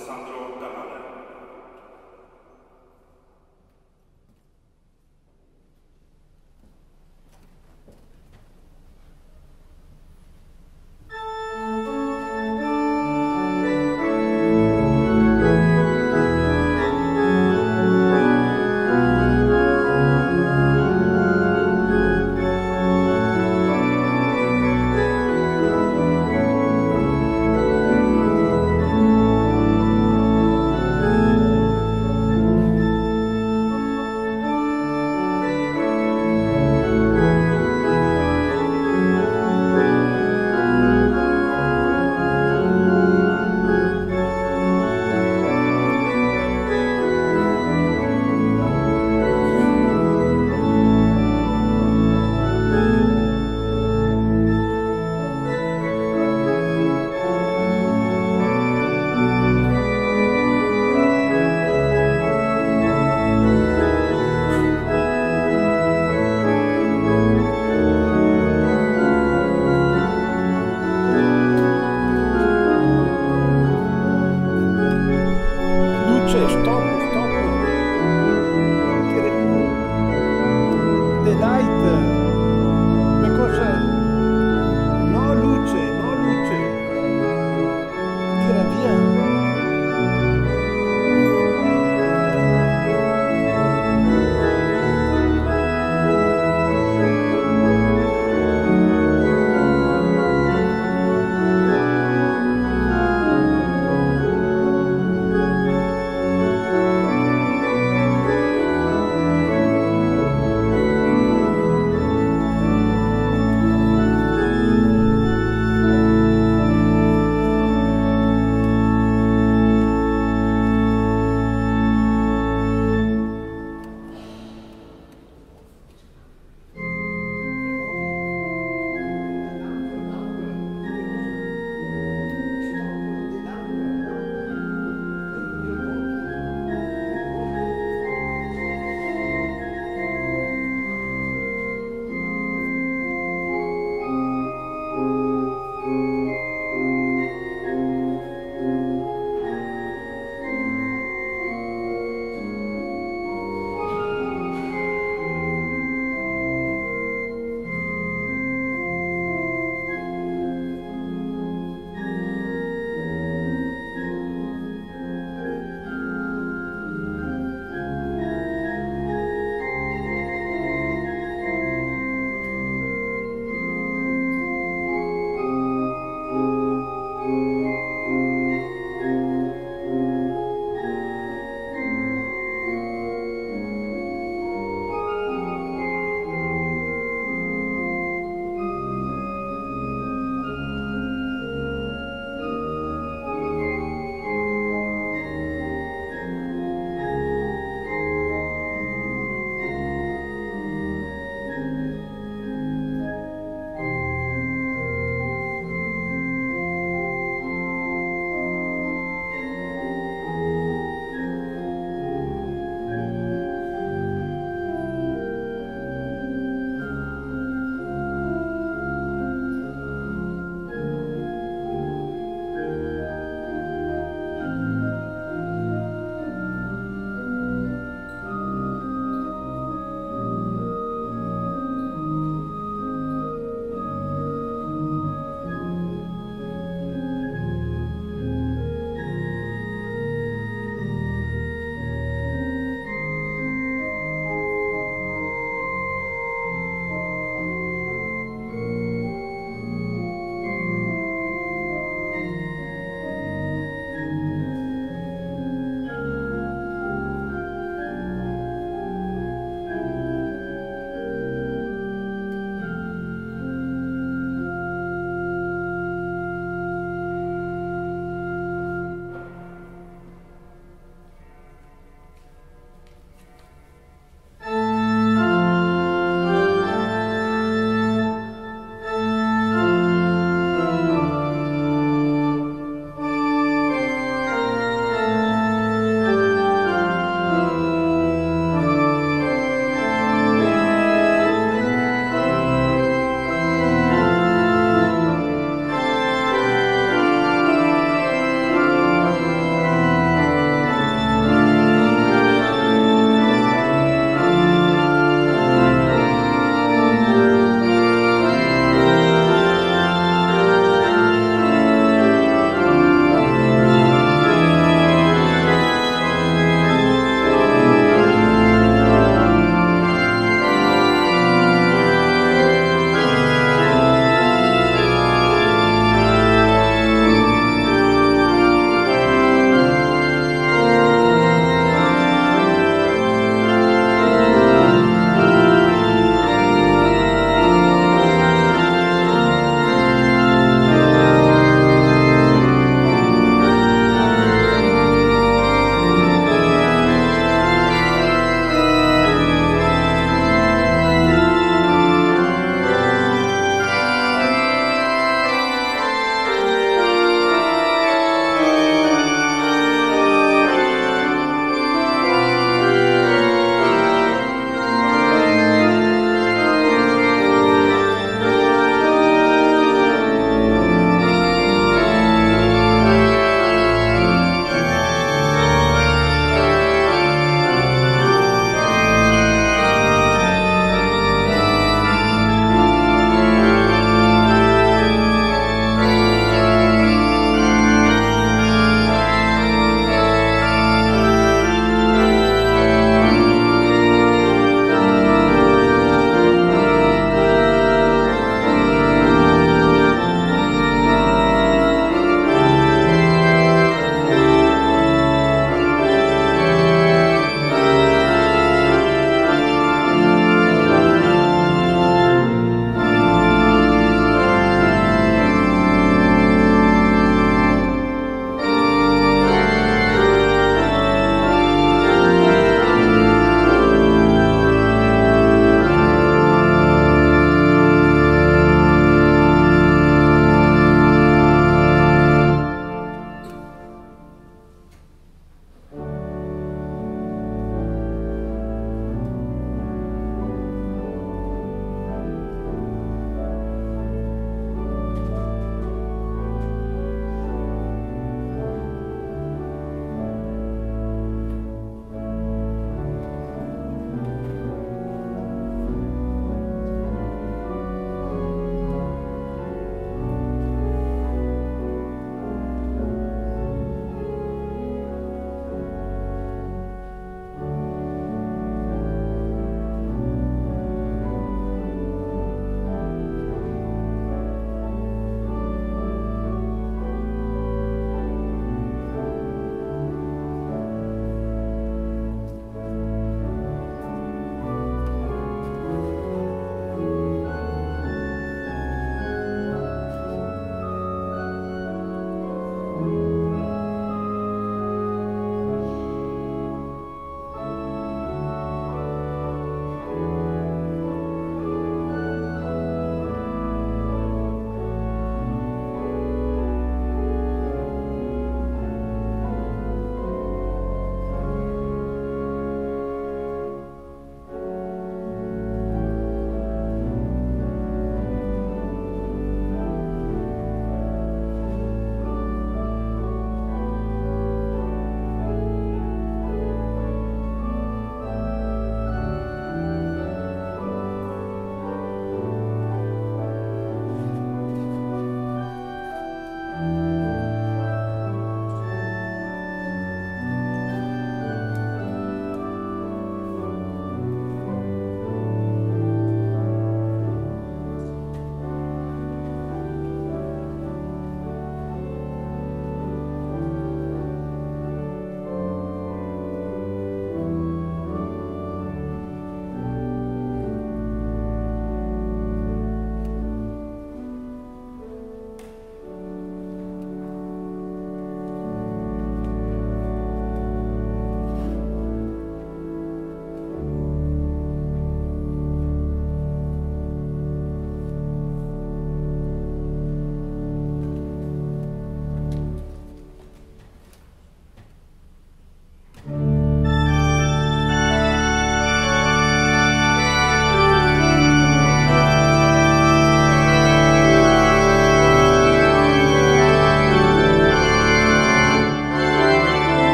Alessandro Damale.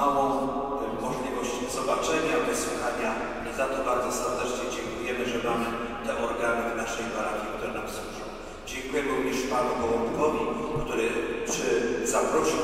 małą e, możliwość zobaczenia, wysłuchania i za to bardzo serdecznie dziękujemy, że mamy te organy w naszej parafii, które nam służą. Dziękujemy również Panu Gołąbkowi, który przy zaprosił